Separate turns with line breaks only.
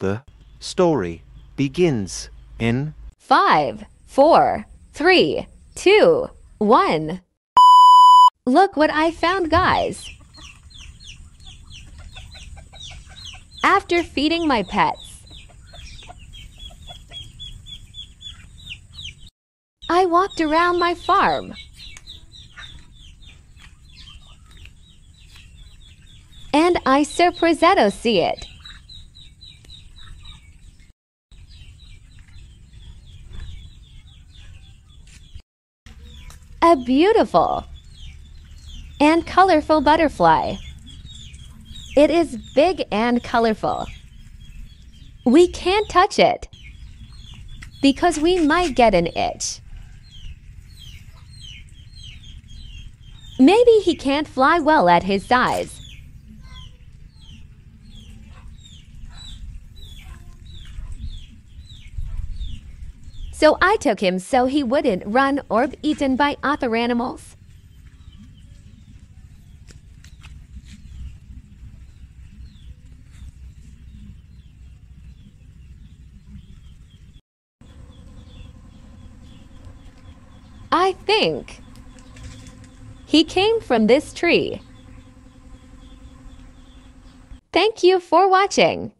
The story begins in
Five, four, three, two, one. Look what I found, guys. After feeding my pets, I walked around my farm. And I saw Prozetto see it. A beautiful and colorful butterfly. It is big and colorful. We can't touch it because we might get an itch. Maybe he can't fly well at his size. So I took him so he wouldn't run or be eaten by other animals. I think he came from this tree. Thank you for watching.